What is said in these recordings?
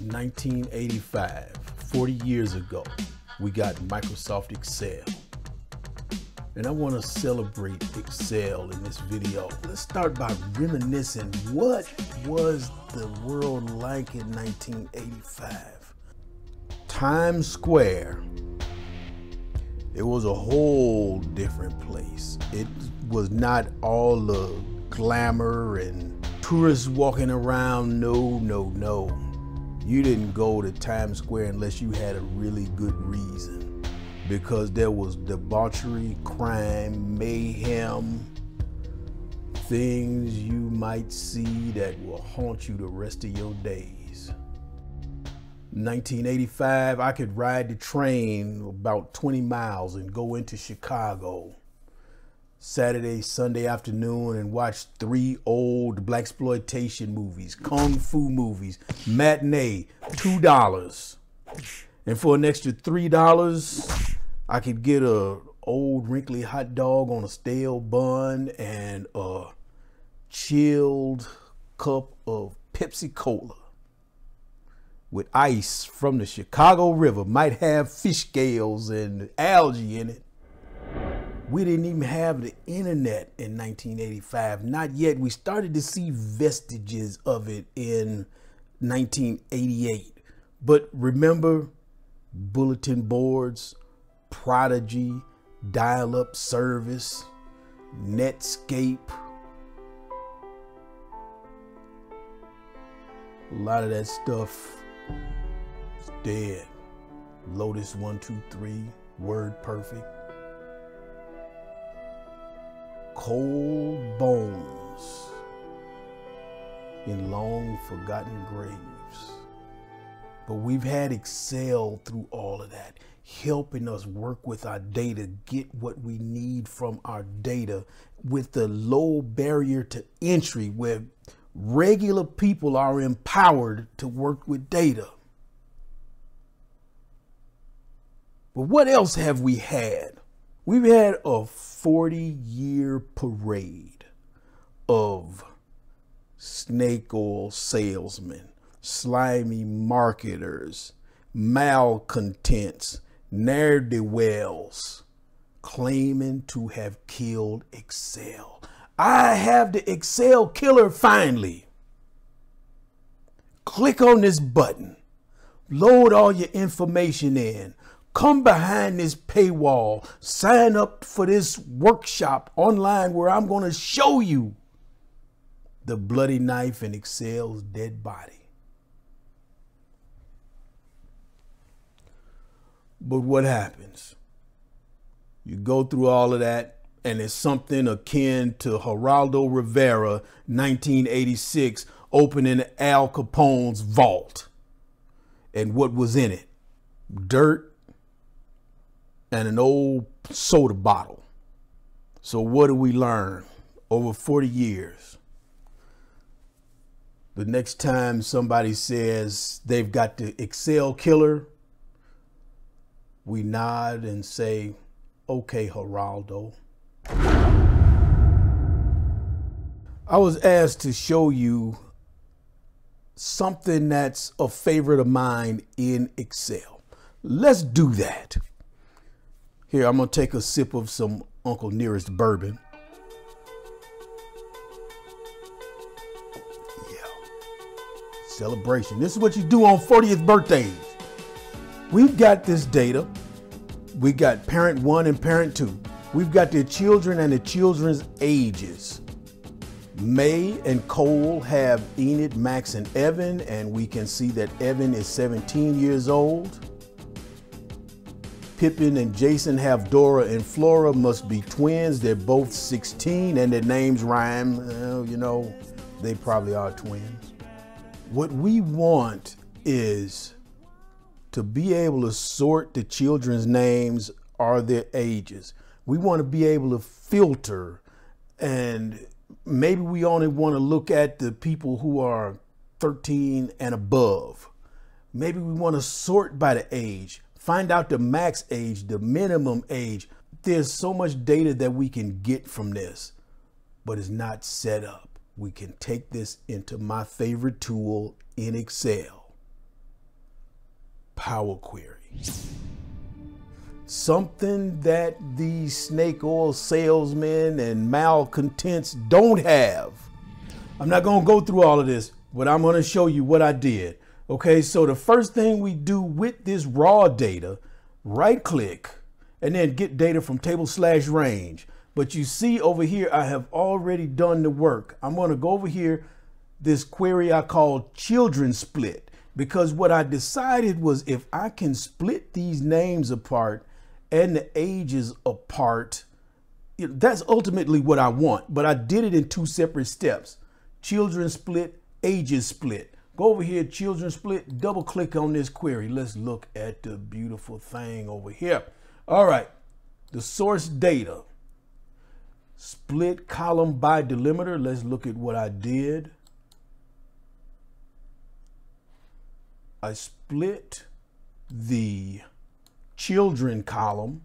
1985, 40 years ago, we got Microsoft Excel. And I want to celebrate Excel in this video. Let's start by reminiscing what was the world like in 1985? Times Square. It was a whole different place. It was not all the glamour and tourists walking around. No, no, no. You didn't go to Times Square unless you had a really good reason because there was debauchery, crime, mayhem, things you might see that will haunt you the rest of your days. 1985, I could ride the train about 20 miles and go into Chicago Saturday, Sunday afternoon and watch three old blaxploitation movies, kung fu movies, matinee, two dollars. And for an extra three dollars, I could get a old wrinkly hot dog on a stale bun and a chilled cup of Pepsi Cola with ice from the Chicago River. Might have fish scales and algae in it. We didn't even have the internet in 1985. Not yet. We started to see vestiges of it in 1988. But remember bulletin boards, Prodigy, dial up service, Netscape. A lot of that stuff is dead. Lotus 123, Word Perfect. Cold bones in long forgotten graves. But we've had Excel through all of that, helping us work with our data, get what we need from our data with the low barrier to entry where regular people are empowered to work with data. But what else have we had? We've had a 40 year parade of snake oil salesmen, slimy marketers, malcontents, ne'er do wells claiming to have killed Excel. I have the Excel killer finally. Click on this button. Load all your information in. Come behind this paywall. Sign up for this workshop online where I'm going to show you the bloody knife in Excel's dead body. But what happens? You go through all of that, and it's something akin to Geraldo Rivera, 1986, opening Al Capone's vault. And what was in it? Dirt and an old soda bottle. So, what do we learn over 40 years? The next time somebody says they've got the Excel killer, we nod and say, okay, Geraldo. I was asked to show you something that's a favorite of mine in Excel. Let's do that. Here, I'm to take a sip of some Uncle Nearest bourbon. Yeah. Celebration. This is what you do on 40th birthdays. We've got this data. We got parent one and parent two. We've got their children and the children's ages. May and Cole have Enid, Max, and Evan, and we can see that Evan is 17 years old. Pippin and Jason have Dora and Flora, must be twins. They're both 16 and their names rhyme. Well, you know, they probably are twins. What we want is to be able to sort the children's names or their ages. We want to be able to filter and maybe we only want to look at the people who are 13 and above. Maybe we want to sort by the age. Find out the max age, the minimum age. There's so much data that we can get from this, but it's not set up. We can take this into my favorite tool in Excel, Power Query. Something that these snake oil salesmen and malcontents don't have. I'm not to go through all of this, but I'm to show you what I did. Okay, so the first thing we do with this raw data, right click, and then get data from table slash range. But you see over here, I have already done the work. I'm going to go over here, this query I call children split, because what I decided was if I can split these names apart and the ages apart, that's ultimately what I want. But I did it in two separate steps. Children split, ages split. Go over here, children split, double click on this query. Let's look at the beautiful thing over here. All right, the source data. Split column by delimiter. Let's look at what I did. I split the children column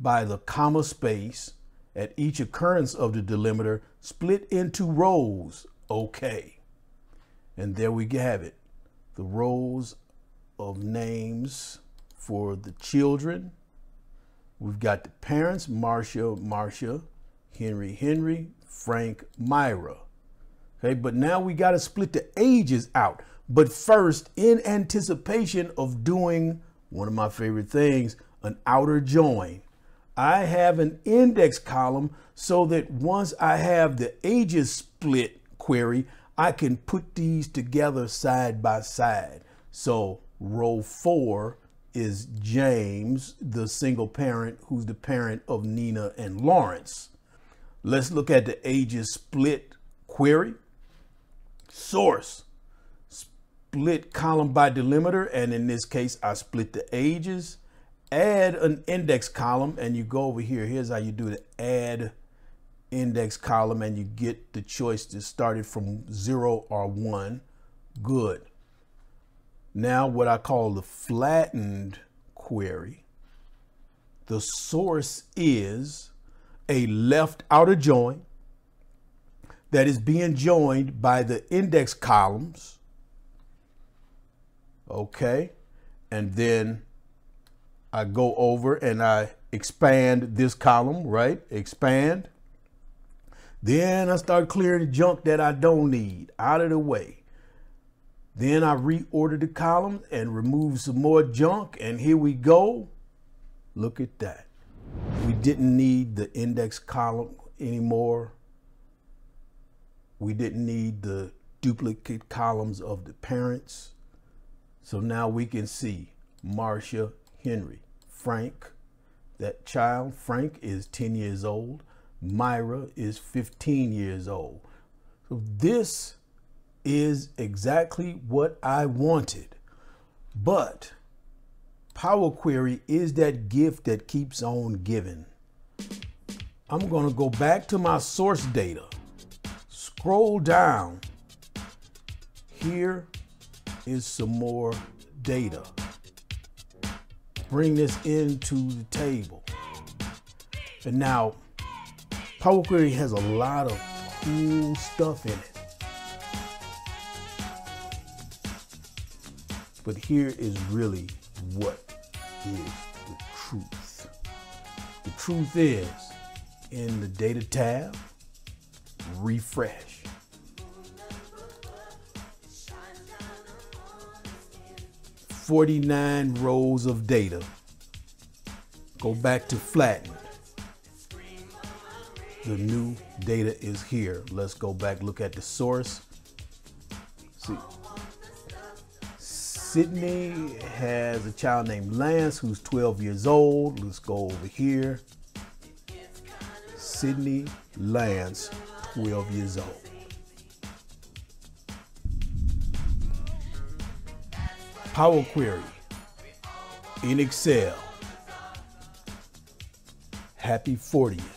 by the comma space at each occurrence of the delimiter, split into rows. Okay. And there we have it. The rows of names for the children. We've got the parents, Marcia, Marcia, Henry, Henry, Frank, Myra. Okay, but now we got to split the ages out. But first, in anticipation of doing one of my favorite things, an outer join, I have an index column so that once I have the ages split query, I can put these together side by side. So row four is James, the single parent who's the parent of Nina and Lawrence. Let's look at the ages split query. Source, split column by delimiter, and in this case, I split the ages. Add an index column, and you go over here. Here's how you do the add index column and you get the choice to start it from zero or one, good. Now what I call the flattened query, the source is a left outer join that is being joined by the index columns. Okay. And then I go over and I expand this column, right? Expand. Then I start clearing the junk that I don't need out of the way. Then I reorder the column and remove some more junk. And here we go. Look at that. We didn't need the index column anymore. We didn't need the duplicate columns of the parents. So now we can see Marcia, Henry, Frank. That child, Frank, is 10 years old. Myra is 15 years old. So this is exactly what I wanted. But Power Query is that gift that keeps on giving. I'm to go back to my source data, scroll down. Here is some more data. Bring this into the table. And now Power Query has a lot of cool stuff in it. But here is really what is the truth. The truth is in the data tab, refresh. Forty-nine rows of data. Go back to flatten the new data is here. Let's go back, look at the source. See, Sydney has a child named Lance who's 12 years old. Let's go over here. Sydney Lance, 12 years old. Power Query in Excel. Happy 40th.